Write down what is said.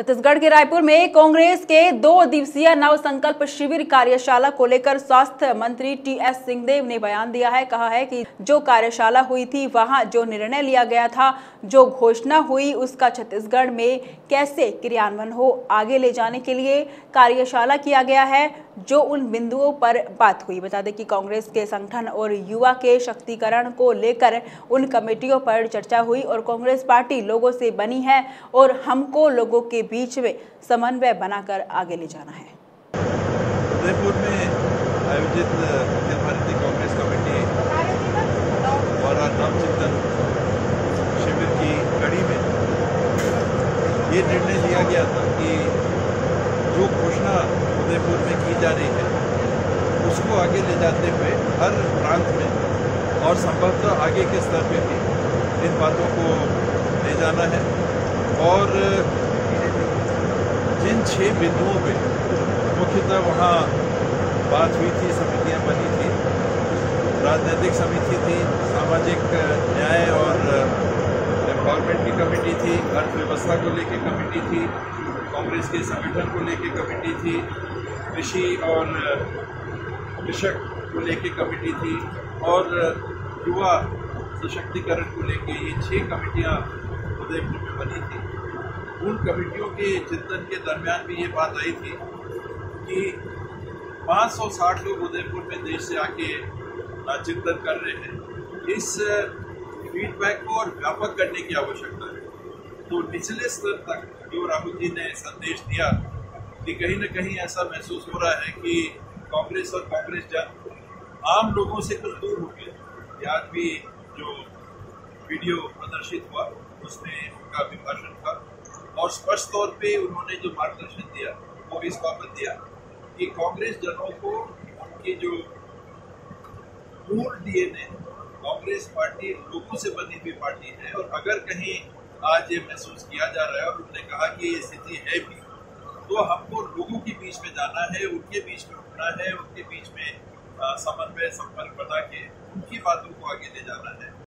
छत्तीसगढ़ के रायपुर में कांग्रेस के दो दिवसीय नव संकल्प शिविर कार्यशाला को लेकर स्वास्थ्य मंत्री टी एस सिंहदेव ने बयान दिया है। कहा है कि जो कार्यशाला हुई थी, वहाँ जो निर्णय लिया गया था, जो घोषणा हुई, उसका छत्तीसगढ़ में कैसे क्रियान्वयन हो, आगे ले जाने के लिए कार्यशाला किया गया है। जो उन बिंदुओं पर बात हुई। बता दें कि कांग्रेस के संगठन और युवा के शक्तिकरण को लेकर उन कमेटियों पर चर्चा हुई और कांग्रेस पार्टी लोगों से बनी है और हमको लोगों के बीच में समन्वय बनाकर आगे ले जाना है। उदयपुर में आयोजित अखिल भारतीय कांग्रेस कमेटी द्वारा नवचिंतन शिविर की कड़ी में ये निर्णय लिया गया था कि जो घोषणा उदयपुर में की जा रही है, उसको आगे ले जाते हुए हर प्रांत में और संभवतः आगे के स्तर पे भी इन बातों को ले जाना है। और जिन छह बिंदुओं पे मुख्यतः वहाँ बात हुई थी, समितियाँ बनी थी, राजनीतिक समिति थी, सामाजिक न्याय और एम्पावरमेंट की कमेटी थी, अर्थव्यवस्था को लेकर कमेटी थी, कांग्रेस के संगठन को लेकर कमेटी थी, कृषि और कृषक को लेकर कमेटी थी और युवा सशक्तिकरण को लेकर ये छह कमेटियाँ उदयपुर में बनी थी। उन कमेटियों के चिंतन के दरमियान भी ये बात आई थी कि 560 लोग उदयपुर में देश से आके चिंतन कर रहे हैं। इस फीडबैक को और व्यापक करने की आवश्यकता है। तो निचले स्तर तक, जो राहुल जी ने संदेश दिया, कि कहीं ना कहीं ऐसा महसूस हो रहा है कि कांग्रेस और कांग्रेस जन आम लोगों से कुछ दूर हो गए आज भी जो वीडियो प्रदर्शित हुआ, उसमें उनका अभिभाषण था। और स्पष्ट तौर पे उन्होंने जो मार्गदर्शन दिया, वो इस बाबत दिया कि कांग्रेस जनों को उनकी जो मूल डीएनए कांग्रेस पार्टी लोगों से बनी हुई पार्टी है और अगर कहीं आज ये महसूस किया जा रहा है और उन्होंने कहा कि ये स्थिति है भी तो हमको लोगों के बीच में जाना है, उनके बीच में उठना है, उनके बीच में समन्वय, संपर्क बना के उनकी बातों को आगे ले जाना है।